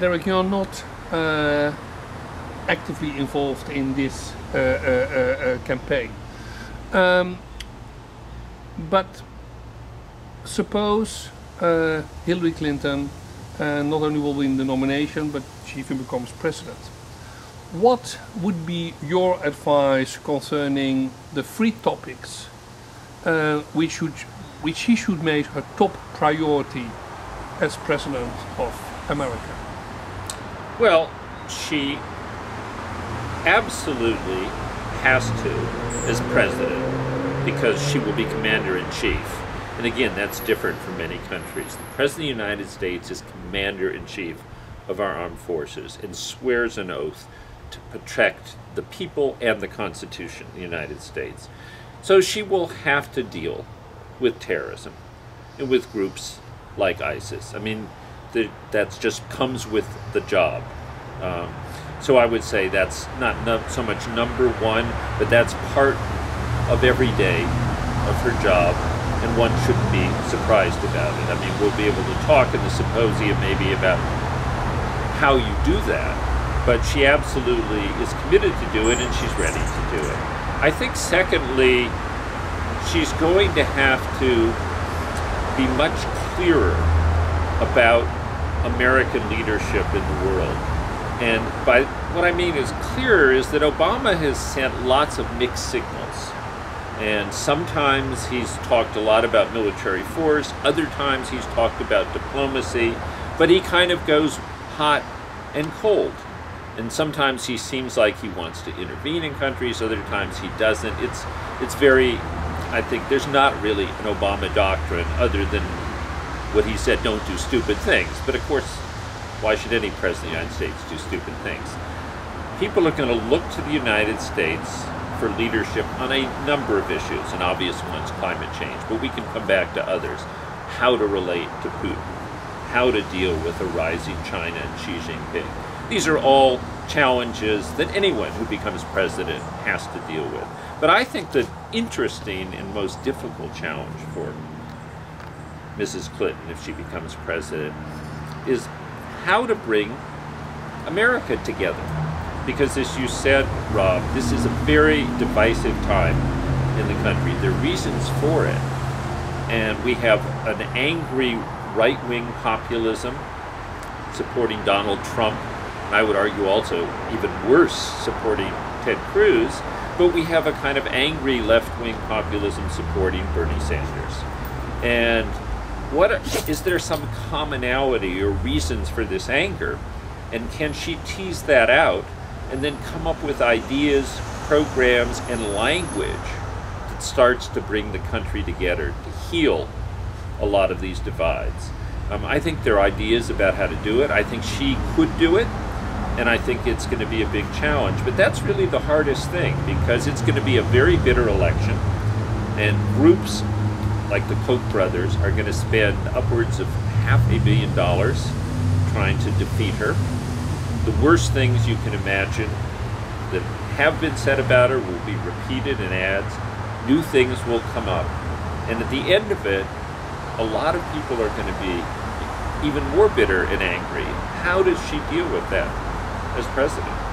Derek, you're not uh, actively involved in this uh, uh, uh, campaign. Um, but suppose Hillary Clinton not only will win the nomination, but she even becomes president. What would be your advice concerning the three topics uh, which, should, which she should make her top priority as president of America? Well, she absolutely has to as president because she will be commander in chief. And again, that's different from many countries. The President of the United States is commander in chief of our armed forces and swears an oath to protect the people and the Constitution of the United States. So she will have to deal with terrorism and with groups like ISIS. I mean, that just comes with the job. Um, so I would say that's not no, so much number one, but that's part of every day of her job, and one shouldn't be surprised about it. I mean, we'll be able to talk in the symposium maybe about how you do that, but she absolutely is committed to do it and she's ready to do it. I think, secondly, she's going to have to be much clearer about American leadership in the world. And by what I mean is clearer is that Obama has sent lots of mixed signals. And sometimes he's talked a lot about military force, other times he's talked about diplomacy, but he kind of goes hot and cold. And sometimes he seems like he wants to intervene in countries, other times he doesn't. It's it's very I think there's not really an Obama doctrine other than what he said, don't do stupid things. But of course, why should any president of the United States do stupid things? People are going to look to the United States for leadership on a number of issues, and obvious ones, climate change, but we can come back to others. How to relate to Putin, how to deal with a rising China and Xi Jinping. These are all challenges that anyone who becomes president has to deal with. But I think the interesting and most difficult challenge for Mrs. Clinton, if she becomes president, is how to bring America together. Because as you said, Rob, this is a very divisive time in the country. There are reasons for it. And we have an angry right wing populism supporting Donald Trump, and I would argue also even worse, supporting Ted Cruz. But we have a kind of angry left wing populism supporting Bernie Sanders. And what is there some commonality or reasons for this anger? And can she tease that out and then come up with ideas, programs, and language that starts to bring the country together to heal a lot of these divides? Um, I think there are ideas about how to do it. I think she could do it, and I think it's going to be a big challenge. But that's really the hardest thing because it's going to be a very bitter election, and groups like the Koch brothers, are going to spend upwards of half a billion dollars trying to defeat her. The worst things you can imagine that have been said about her will be repeated in ads. New things will come up. And at the end of it, a lot of people are going to be even more bitter and angry. How does she deal with that as president?